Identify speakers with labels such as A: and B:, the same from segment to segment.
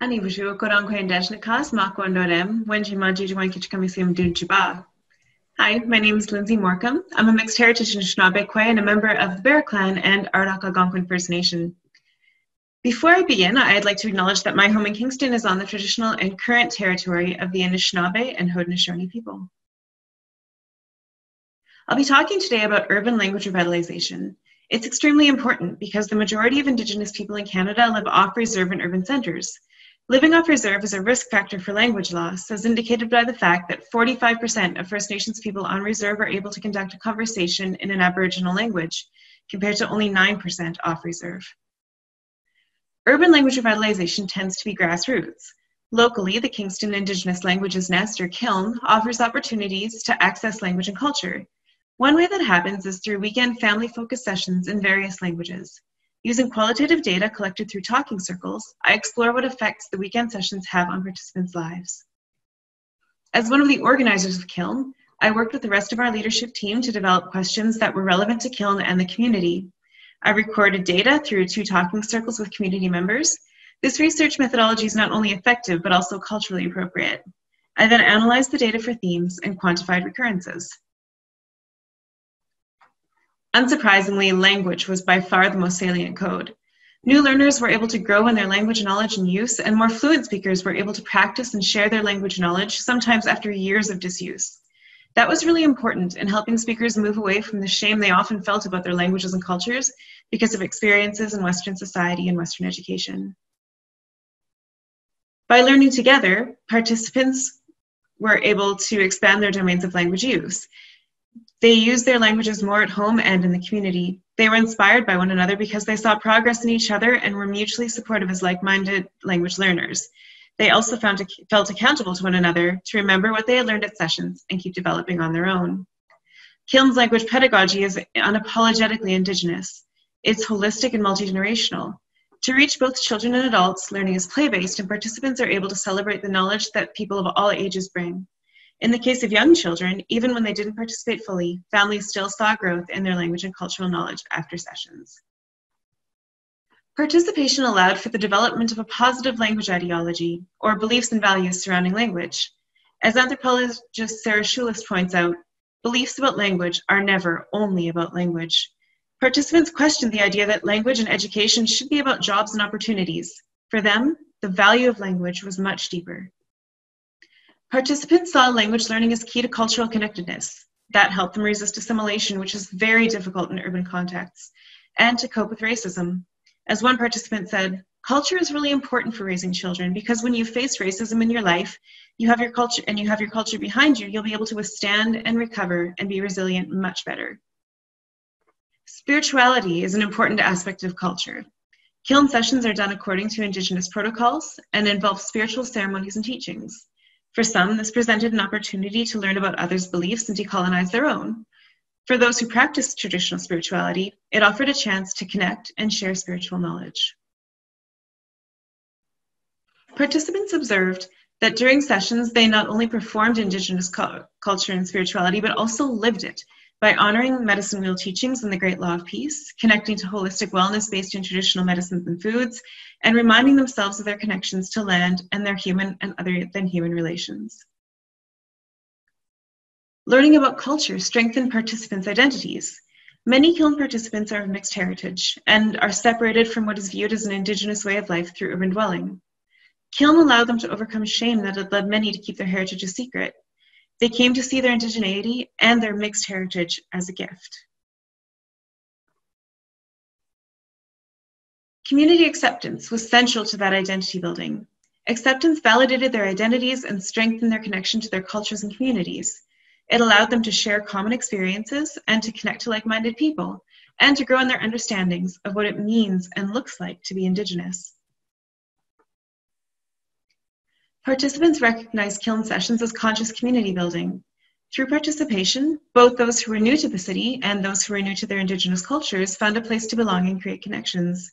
A: Ani vushu korang kwen dashnikas makondorem wenji maji juan kichkamisim dunchiba. Hi, my name is Lindsay Morcom. I'm a mixed heritage Anishinaabe Kwe and a member of the Bear Clan and Ardoch Algonquin First Nation. Before I begin, I'd like to acknowledge that my home in Kingston is on the traditional and current territory of the Anishinaabe and Haudenosaunee people. I'll be talking today about urban language revitalization. It's extremely important because the majority of Indigenous people in Canada live off reserve and urban centres. Living off reserve is a risk factor for language loss, as indicated by the fact that 45% of First Nations people on reserve are able to conduct a conversation in an Aboriginal language, compared to only 9% off reserve. Urban language revitalization tends to be grassroots. Locally, the Kingston Indigenous Languages Nest, or KILN, offers opportunities to access language and culture. One way that happens is through weekend family focused sessions in various languages. Using qualitative data collected through talking circles, I explore what effects the weekend sessions have on participants' lives. As one of the organizers of KILN, I worked with the rest of our leadership team to develop questions that were relevant to KILN and the community. I recorded data through two talking circles with community members. This research methodology is not only effective, but also culturally appropriate. I then analyzed the data for themes and quantified recurrences. Unsurprisingly, language was by far the most salient code. New learners were able to grow in their language knowledge and use, and more fluent speakers were able to practice and share their language knowledge, sometimes after years of disuse. That was really important in helping speakers move away from the shame they often felt about their languages and cultures because of experiences in Western society and Western education. By learning together, participants were able to expand their domains of language use. They used their languages more at home and in the community. They were inspired by one another because they saw progress in each other and were mutually supportive as like minded language learners. They also found, felt accountable to one another to remember what they had learned at sessions and keep developing on their own. KILN's language pedagogy is unapologetically Indigenous. It's holistic and multi generational. To reach both children and adults, learning is play based, and participants are able to celebrate the knowledge that people of all ages bring. In the case of young children, even when they didn't participate fully, families still saw growth in their language and cultural knowledge after sessions. Participation allowed for the development of a positive language ideology, or beliefs and values surrounding language. As anthropologist Sarah Schulis points out, beliefs about language are never only about language. Participants questioned the idea that language and education should be about jobs and opportunities. For them, the value of language was much deeper. Participants saw language learning as key to cultural connectedness. That helped them resist assimilation, which is very difficult in urban contexts, and to cope with racism. As one participant said, culture is really important for raising children because when you face racism in your life, you have your culture and you have your culture behind you, you'll be able to withstand and recover and be resilient much better. Spirituality is an important aspect of culture. KILN sessions are done according to Indigenous protocols and involve spiritual ceremonies and teachings. For some, this presented an opportunity to learn about others' beliefs and decolonize their own. For those who practiced traditional spirituality, it offered a chance to connect and share spiritual knowledge. Participants observed that during sessions, they not only performed Indigenous cu culture and spirituality, but also lived it by honoring medicine wheel teachings and the Great Law of Peace, connecting to holistic wellness based in traditional medicines and foods, and reminding themselves of their connections to land and their human and other than human relations. Learning about culture strengthened participants' identities. Many KILN participants are of mixed heritage and are separated from what is viewed as an indigenous way of life through urban dwelling. KILN allowed them to overcome shame that had led many to keep their heritage a secret. They came to see their indigeneity and their mixed heritage as a gift. Community acceptance was central to that identity building. Acceptance validated their identities and strengthened their connection to their cultures and communities. It allowed them to share common experiences and to connect to like minded people, and to grow in their understandings of what it means and looks like to be Indigenous. Participants recognized KILN sessions as conscious community building. Through participation, both those who were new to the city and those who were new to their Indigenous cultures found a place to belong and create connections.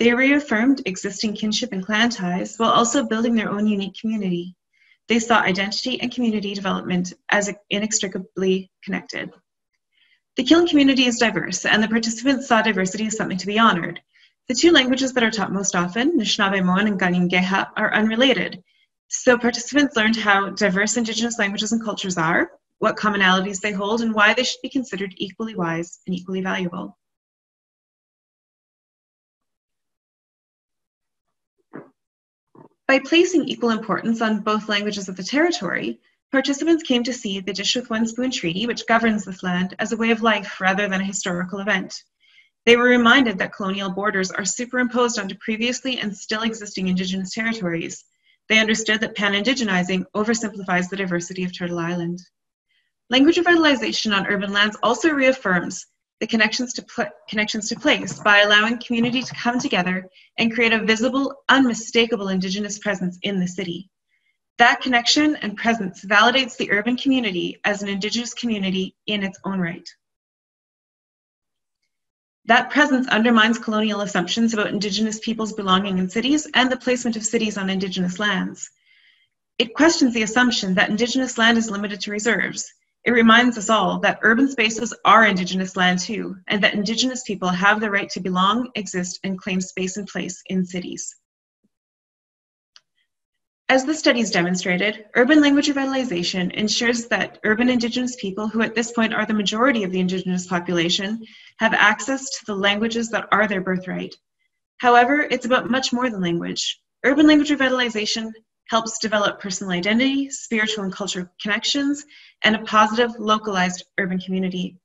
A: They reaffirmed existing kinship and clan ties while also building their own unique community. They saw identity and community development as inextricably connected. The KILN community is diverse, and the participants saw diversity as something to be honored. The two languages that are taught most often, Anishinaabemowin and Kanien'kehá:ka, are unrelated. So participants learned how diverse Indigenous languages and cultures are, what commonalities they hold, and why they should be considered equally wise and equally valuable. By placing equal importance on both languages of the territory, participants came to see the Dish with One Spoon Treaty, which governs this land, as a way of life rather than a historical event. They were reminded that colonial borders are superimposed onto previously and still existing Indigenous territories. They understood that pan-Indigenizing oversimplifies the diversity of Turtle Island. Language revitalization on urban lands also reaffirms the connections to, pl- connections to place by allowing community to come together and create a visible, unmistakable Indigenous presence in the city. That connection and presence validates the urban community as an Indigenous community in its own right. That presence undermines colonial assumptions about Indigenous peoples belonging in cities and the placement of cities on Indigenous lands. It questions the assumption that Indigenous land is limited to reserves it reminds us all that urban spaces are Indigenous land too, and that Indigenous people have the right to belong, exist, and claim space and place in cities. As the studies demonstrated, urban language revitalization ensures that urban Indigenous people, who at this point are the majority of the Indigenous population, have access to the languages that are their birthright. However, it's about much more than language. Urban language revitalization helps develop personal identity, spiritual and cultural connections, and a positive, localized urban community.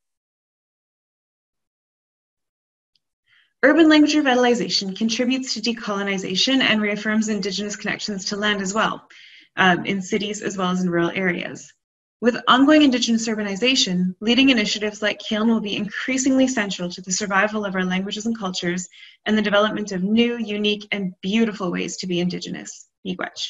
A: Urban language revitalization contributes to decolonization and reaffirms Indigenous connections to land as well, um, in cities as well as in rural areas. With ongoing Indigenous urbanization, leading initiatives like Kiln will be increasingly central to the survival of our languages and cultures and the development of new, unique, and beautiful ways to be Indigenous. Miigwech.